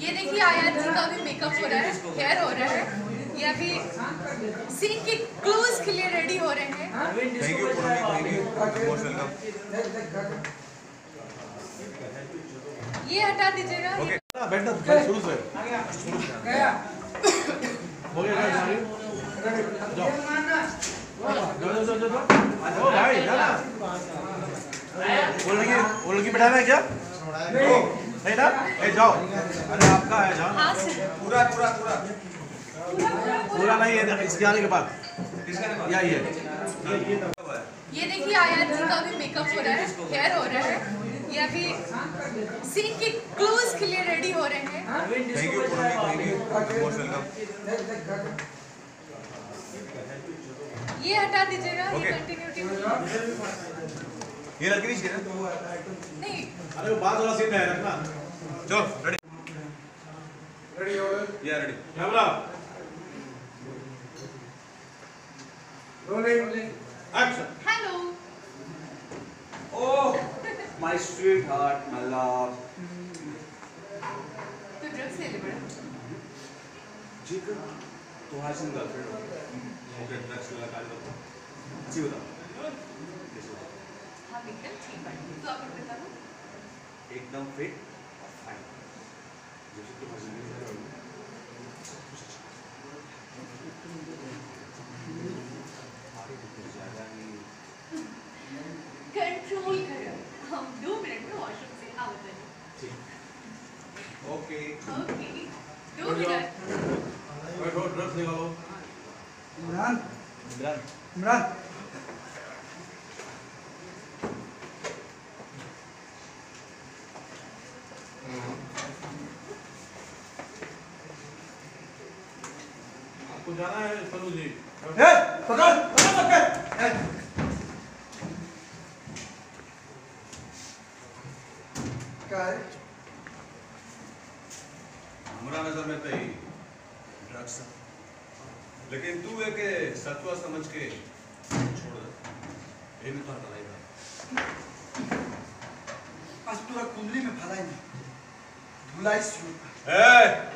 ये देखिए आयात जी का अभी मेकअप हो रहा है हेयर हो रहा है। ये अभी सीन के क्लोज के लिए रेडी हो रहे हैं। Thank you thank you most welcome ये हटा दीजिएगा। ओके बैठना पहले शुरू से। हो गया जाओ जाओ जाओ। ओ भाई जाना। लड़की बैठाना है क्या? नहीं ना ए जाओ। अरे आपका है जाओ। हाँ पूरा पूरा पूरा। पूरा नहीं है इसके आने के बाद। या ये ये देखिए आयात जी का अभी मेकअप हो रहा है हेयर हो रहा है। ये अभी सीन के क्लोज के लिए रेडी हो रहे हैं। Thank you thank you most welcome ये हटा दीजिएगा ये कंटिन्यूटी ये लड़की नहीं चाहिए ना नहीं। अरे वो बात वाला सीन है रखना। चलो रेडी रेडी हो गए या ready camera rolling action hello Oh, my sweetheart, my love. तो ड्रग्स ले ले बड़ा जी कर तुम्हारे संग गर्लफ्रेंड ओके ड्रग्स लगा काट दो जी बताओ हाँ एकदम ठीक है तो आप बता दो एकदम फिट और फाइन कंट्रोल करो। हम दो मिनट में वॉशरूम से आउट हैं ठीक। ओके ओके दो मिनट ड्रग्स निकालो। इमरान। इमरान। इमरान। आपको जाना है सनु जी। ए पकड़ पकड़ पकड़। क्या है? हमारा नज़र में तो ड्रग्स लेकिन तू एक सत्वा समझ के छोड़ दे। ये भी तुम्हारा आज पूरा कुंडली में भलाई नहीं धुलाई शुरू ए